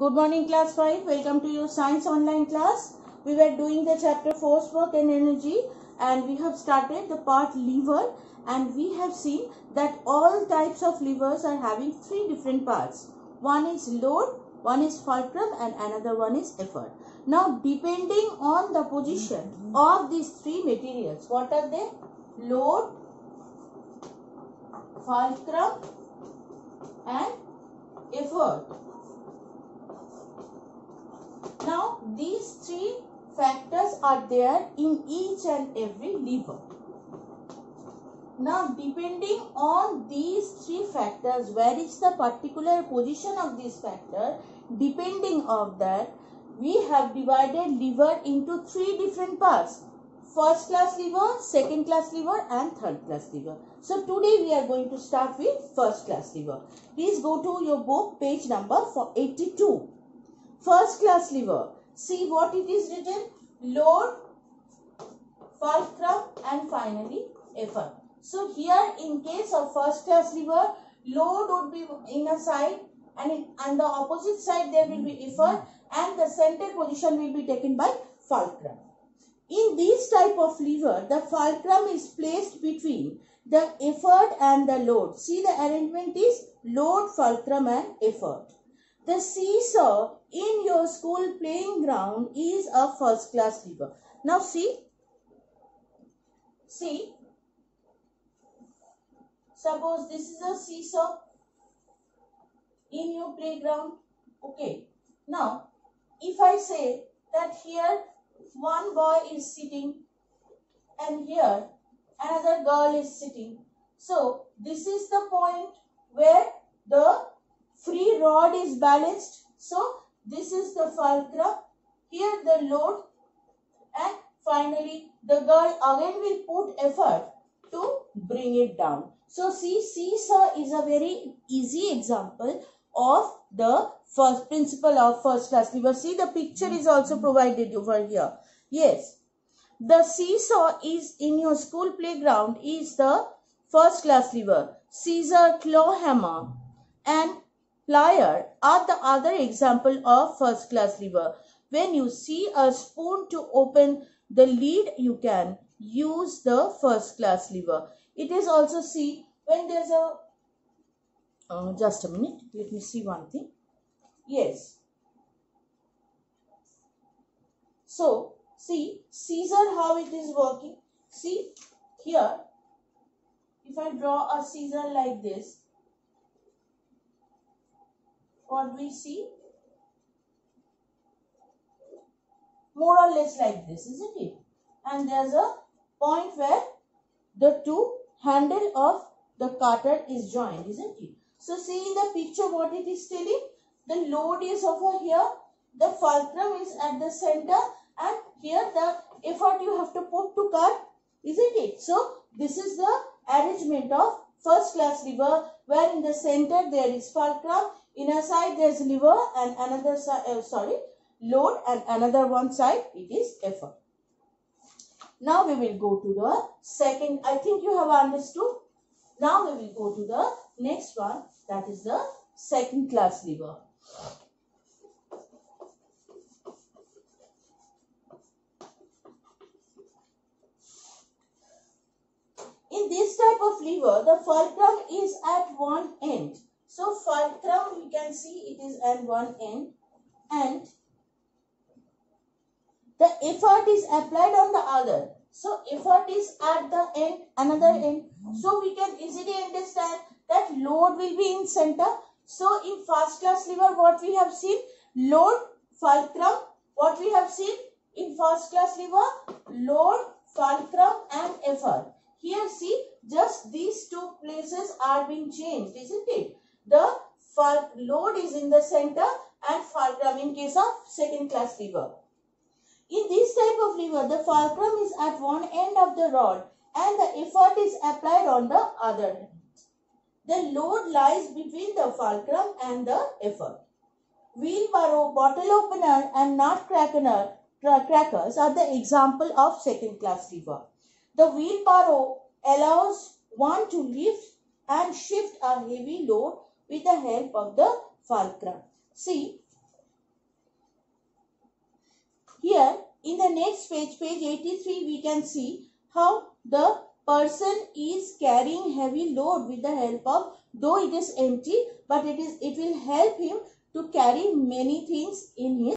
Good morning class 5. Welcome to your science online class. We were doing the chapter force, work and energy and we have started the part lever and we have seen that all types of levers are having three different parts. One is load, one is fulcrum and another one is effort. Now depending on the position of these three materials, what are they? Load, fulcrum and effort. Now these three factors are there in each and every lever. Now depending on these three factors, where is the particular position of this factor, depending of that, we have divided lever into three different parts. First class lever, second class lever and third class lever. So today we are going to start with first class lever. Please go to your book page number for 82. First class lever. See what it is written. Load, fulcrum and finally effort. So here in case of first class lever, load would be in a side and on the opposite side there will be effort and the center position will be taken by fulcrum. In this type of lever, the fulcrum is placed between the effort and the load. See the arrangement is load, fulcrum and effort. The seesaw in your school playing ground is a first class lever. Now see, see, suppose this is a seesaw in your playground. Okay, now if I say that here one boy is sitting and here another girl is sitting. So this is the point where the rod is balanced. So this is the fulcrum. Here the load and finally the girl again will put effort to bring it down. So see seesaw is a very easy example of the first principle of first class lever. See the picture is also provided over here. Yes. The seesaw is in your school playground is the first class lever. Scissor, claw hammer and plier are the other example of first class lever. When you see a spoon to open the lid, you can use the first class lever. It is also see when there's a, uh, just a minute, let me see one thing. Yes. So, see, scissor how it is working. See, here, if I draw a scissor like this, what we see? More or less like this, isn't it? And there's a point where the two handle of the cutter is joined, isn't it? So see in the picture what it is telling? The load is over here, the fulcrum is at the center and here the effort you have to put to cut, isn't it? So this is the arrangement of first class lever where in the center there is fulcrum inner side there is lever and another side uh, sorry load and another one side it is effort now we will go to the second i think you have understood. Now we will go to the next one that is the second class lever this type of lever the fulcrum is at one end so fulcrum you can see it is at one end and the effort is applied on the other. So effort is at the end, another end. So we can easily understand that load will be in center. So in first class lever what we have seen? Load, fulcrum. What we have seen in first class lever? Load, fulcrum and effort. Here see just these two places are being changed isn't it? the load is in the center and fulcrum in case of second class lever. In this type of lever, the fulcrum is at one end of the rod and the effort is applied on the other end. The load lies between the fulcrum and the effort. Wheelbarrow, bottle opener and nut cracker, crackers are the example of second class lever. The wheelbarrow allows one to lift and shift a heavy load with the help of the fulcrum. See, here in the next page, page 83, we can see how the person is carrying heavy load with the help of, though it is empty, but it is it will help him to carry many things in his